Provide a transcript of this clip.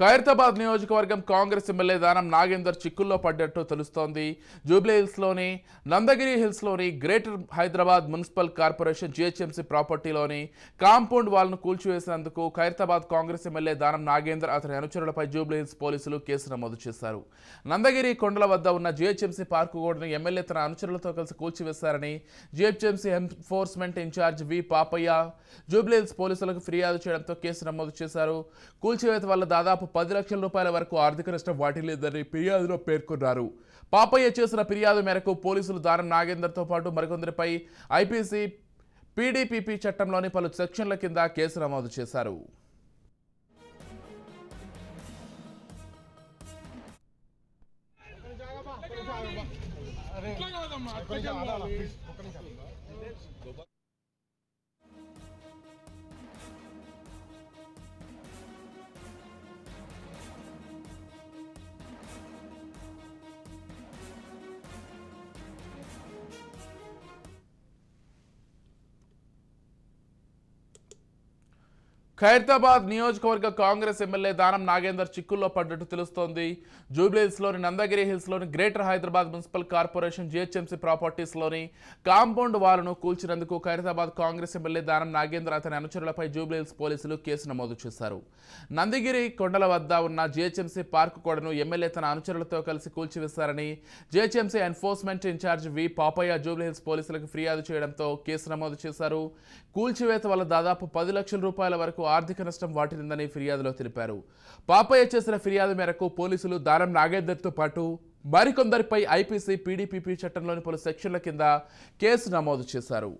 ఖైరతాబాద్ నియోజకవర్గం కాంగ్రెస్ ఎమ్మెల్యే దానం నాగేందర్ చిక్కుల్లో పడ్డట్టు తెలుస్తోంది. జూబ్లీ హిల్స్లోని Nandagiri హిల్స్లోని Greater Hyderabad municipal corporation GHMC ప్రాపర్టీలోని compound వాల్ను కూల్చివేసినందుకు ఖైరతాబాద్ కాంగ్రెస్ ఎమ్మెల్యే దానం నాగేందర్ అతని అనుచరులపై జూబ్లీ హిల్స్ పోలీసులు కేసు నమోదు చేశారు. నందగిరి కొండల వద్ద ఉన్న జిహెచ్ఎంసీ పార్కు గోడను ఎమ్మెల్యే తన అనుచరులతో కలిసి కూల్చివేశారని GHMC enforcement in charge V Papaiah Jubilee Hills పోలీసులకు ఫిర్యాదు చేయడంతో కేసు నమోదు చేశారు. కూల్చివేత వల్ల దాదాపు పది లక్షల రూపాయల వరకు ఆర్థిక నష్టం వాటిల్లేదని ఫిర్యాదులో పేర్కొన్నారు. పాపయ్య చేసిన ఫిర్యాదు మేరకు పోలీసులు దానం నాగేందర్తో పాటు మరికొందరిపై ఐపీసీ పీడీపీపీ చట్టంలోని పలు సెక్షన్ల కింద కేసు నమోదు చేశారు. ఖైరతాబాద్ నియోజకవర్గ కాంగ్రెస్ ఎమ్మెల్యే దానం నాగేందర్ చిక్కుల్లో పడ్డట్టు తెలుస్తోంది. జూబ్లీహిల్స్లోని Nandagiri హిల్స్లోని Greater Hyderabad municipal corporation GHMC ప్రాపర్టీస్లోని compound వాల్ను కూల్చినందుకు ఖైరతాబాద్ కాంగ్రెస్ ఎమ్మెల్యే దానం నాగేందర్ అతని అనుచరులపై జూబ్లీహిల్స్ పోలీసులు కేసు నమోదు చేశారు. నందిగిరి కొండల వద్ద ఉన్న జిహెచ్ఎంసీ పార్కు కూడాను ఎమ్మెల్యే తన అనుచరులతో కలిసి కూల్చివేశారని GHMC enforcement in charge V Papaiah Jubilee Hills పోలీసులకు ఫిర్యాదు చేయడంతో కేసు నమోదు చేశారు. కూల్చివేత వల్ల దాదాపు పది లక్షల రూపాయల వరకు ఆర్థిక నష్టం వాటిల్లిందని ఫిర్యాదులో తెలిపారు. పాపయ్య చేసిన ఫిర్యాదు మేరకు పోలీసులు దానం నాగేందర్తో పాటు మరికొందరిపై ఐపీసీ పీడీపీపీ చట్టంలోని పలు సెక్షన్ల కింద కేసు నమోదు చేశారు.